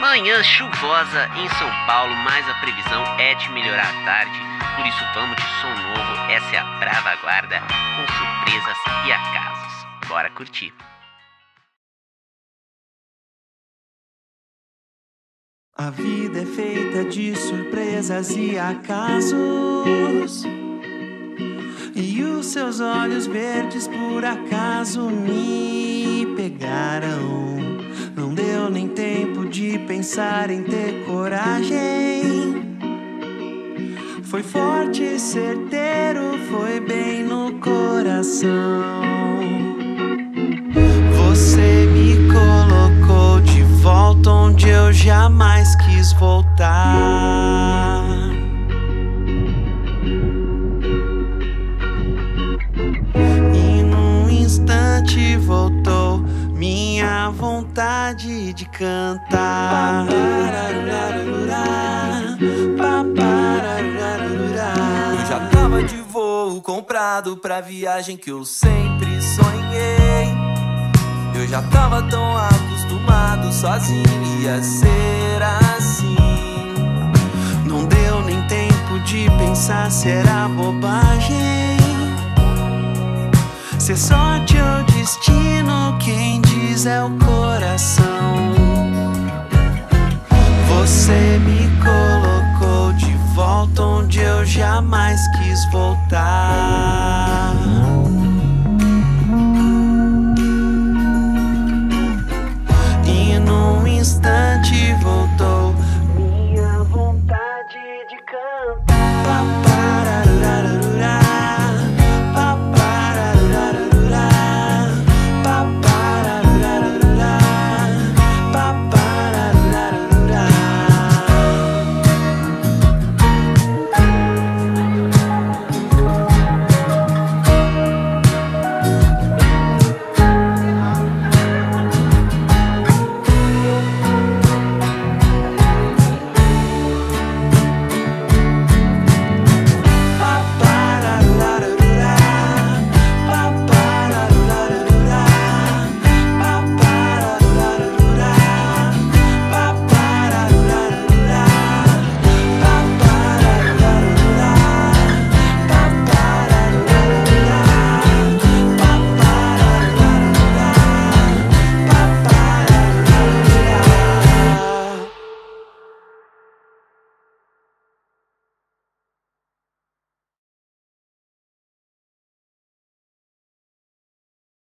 Manhã chuvosa em São Paulo, mas a previsão é de melhorar à tarde. Por isso vamos de som novo. Essa é a Brava Guarda, com surpresas e acasos. Bora curtir. A vida é feita de surpresas e acasos. E os seus olhos verdes por acaso me pegaram. Não deu nem tempo de pensar em ter coragem. Foi forte e certeiro, foi bem no coração. Você me colocou de volta onde eu jamais quis voltar. Vontade de cantar. Eu já tava de voo comprado pra viagem que eu sempre sonhei. Eu já tava tão acostumado sozinho ia ser assim. Não deu nem tempo de pensar se era bobagem. Se é sorte ou destino mais quis voltar. E num instante voltou minha vontade de cantar.